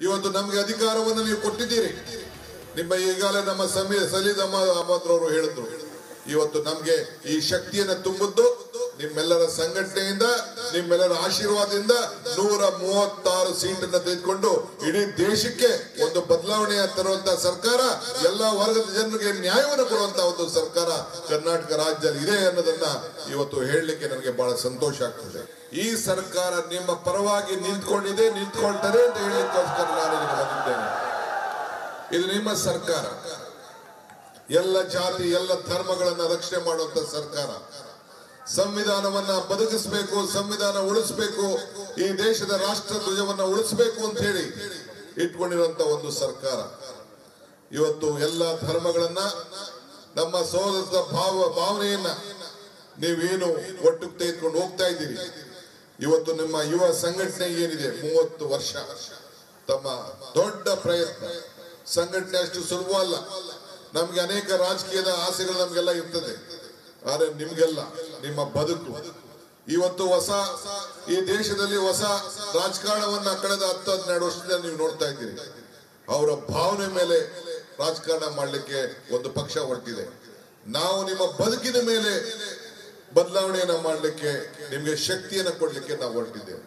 ಇವತ್ತು ನಮ್ಗೆ ಅಧಿಕಾರವನ್ನು ನೀವು ಕೊಟ್ಟಿದ್ದೀರಿ. ನಿಮ್ಮ ಈಗಾಗಲೇ ನಮ್ಮ ಸಮಯ ಸಲೀದ್ ಅಹಮದ್ ಅಹಮದ್ ರವರು ಹೇಳಿದ್ರು. ಇವತ್ತು ನಮ್ಗೆ ಈ ಶಕ್ತಿಯನ್ನು ತುಂಬುದ್ದು ನಿಮ್ಮೆಲ್ಲರ ಸಂಘಟನೆಯಿಂದ, ನಿಮ್ಮೆಲ್ಲರ ಆಶೀರ್ವಾದದಿಂದ ನೂರ ಮೂವತ್ತಾರು ಸೀಟನ್ನ ತೆಗೆದುಕೊಂಡು ಇಡೀ ದೇಶಕ್ಕೆ ಒಂದು ಬದಲಾವಣೆಯ ತರುವಂತಹ ಸರ್ಕಾರ, ಎಲ್ಲ ವರ್ಗದ ಜನರಿಗೆ ನ್ಯಾಯವನ್ನು ಕೊಡುವಂತ ಒಂದು ಸರ್ಕಾರ ಕರ್ನಾಟಕ ರಾಜ್ಯದಲ್ಲಿ ಇದೆ ಅನ್ನೋದನ್ನ ಇವತ್ತು ಹೇಳಲಿಕ್ಕೆ ನನಗೆ ಬಹಳ ಸಂತೋಷ ಆಗ್ತದೆ. ಈ ಸರ್ಕಾರ ನಿಮ್ಮ ಪರವಾಗಿ ನಿಂತ್ಕೊಂಡಿದೆ, ನಿಂತ್ಕೊಳ್ತದೆ ಅಂತ ಹೇಳಲಿಕ್ಕೋಸ್ಕರ ನಾನು ಬಂದಿದ್ದೇನೆ. ಇದು ನಿಮ್ಮ ಸರ್ಕಾರ. ಎಲ್ಲ ಜಾತಿ, ಎಲ್ಲ ಧರ್ಮಗಳನ್ನ ರಕ್ಷಣೆ ಮಾಡುವಂತ ಸರ್ಕಾರ. ಸಂವಿಧಾನವನ್ನ ಬದುಕಿಸಬೇಕು, ಸಂವಿಧಾನ ಉಳಿಸಬೇಕು, ಈ ದೇಶದ ರಾಷ್ಟ್ರ ಧ್ವಜವನ್ನ ಉಳಿಸಬೇಕು ಅಂತ ಹೇಳಿ ಇಟ್ಕೊಂಡಿರುವಂತ ಒಂದು ಸರ್ಕಾರ. ಇವತ್ತು ಎಲ್ಲ ಧರ್ಮಗಳನ್ನ ನಮ್ಮ ಸೋದರದ ಭಾವ ಭಾವನೆಯನ್ನ ನೀವೇನು ಒಟ್ಟು ತೆಗೆದುಕೊಂಡು ಹೋಗ್ತಾ ಇದ್ದೀರಿ? ಇವತ್ತು ನಿಮ್ಮ ಯುವ ಸಂಘಟನೆ ಏನಿದೆ? ಮೂವತ್ತು ವರ್ಷ. ತಮ್ಮ ದೊಡ್ಡ ಪ್ರಯತ್ನ. ಸಂಘಟನೆ ಅಷ್ಟು ಸುಲಭ ಅಲ್ಲ ನಮ್ಗೆ ಅನೇಕ ರಾಜಕೀಯದ ಆಸೆಗಳು ನಮ್ಗೆಲ್ಲ ಇರ್ತದೆ. ಆದ್ರೆ ನಿಮ್ಗೆಲ್ಲ ನಿಮ್ಮ ಬದುಕು. ಇವತ್ತು ಹೊಸ ಈ ದೇಶದಲ್ಲಿ ಹೊಸ ರಾಜಕಾರಣವನ್ನ ಕಳೆದ ಹತ್ತು ಹನ್ನೆರಡು ವರ್ಷದಿಂದ ನೀವು ನೋಡ್ತಾ ಇದ್ದೀರಿ. ಅವರ ಭಾವನೆ ಮೇಲೆ ರಾಜಕಾರಣ ಮಾಡಲಿಕ್ಕೆ ಒಂದು ಪಕ್ಷ ಹೊರಟಿದೆ. ನಾವು ನಿಮ್ಮ ಬದುಕಿನ ಮೇಲೆ ಬದಲಾವಣೆಯನ್ನ ಮಾಡಲಿಕ್ಕೆ, ನಿಮ್ಗೆ ಶಕ್ತಿಯನ್ನ ಕೊಡ್ಲಿಕ್ಕೆ ನಾವು ಹೊರಟಿದ್ದೇವೆ.